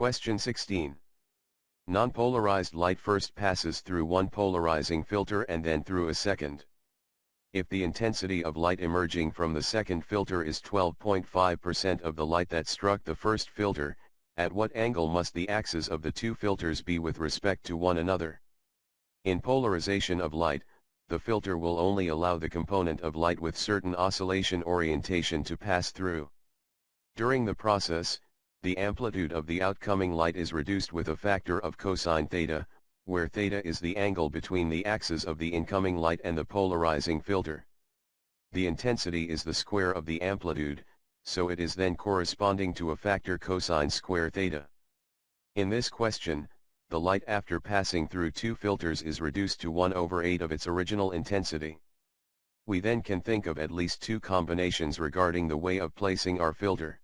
Question 16. Non-polarized light first passes through one polarizing filter and then through a second. If the intensity of light emerging from the second filter is 12.5% of the light that struck the first filter, at what angle must the axes of the two filters be with respect to one another? In polarization of light, the filter will only allow the component of light with certain oscillation orientation to pass through. During the process, the amplitude of the outcoming light is reduced with a factor of cosine theta, where theta is the angle between the axes of the incoming light and the polarizing filter. The intensity is the square of the amplitude, so it is then corresponding to a factor cosine square theta. In this question, the light after passing through two filters is reduced to 1 over 8 of its original intensity. We then can think of at least two combinations regarding the way of placing our filter.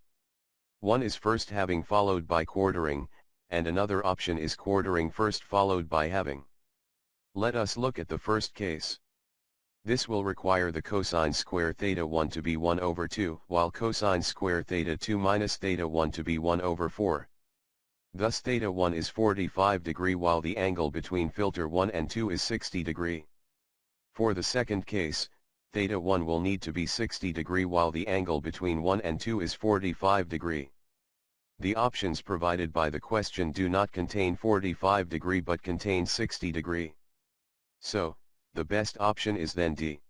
One is first having followed by quartering, and another option is quartering first followed by having. Let us look at the first case. This will require the cosine square theta 1 to be 1 over 2, while cosine square theta 2 minus theta 1 to be 1 over 4. Thus theta 1 is 45 degree while the angle between filter 1 and 2 is 60 degree. For the second case, theta 1 will need to be 60 degree while the angle between 1 and 2 is 45 degree. The options provided by the question do not contain 45 degree but contain 60 degree. So, the best option is then D.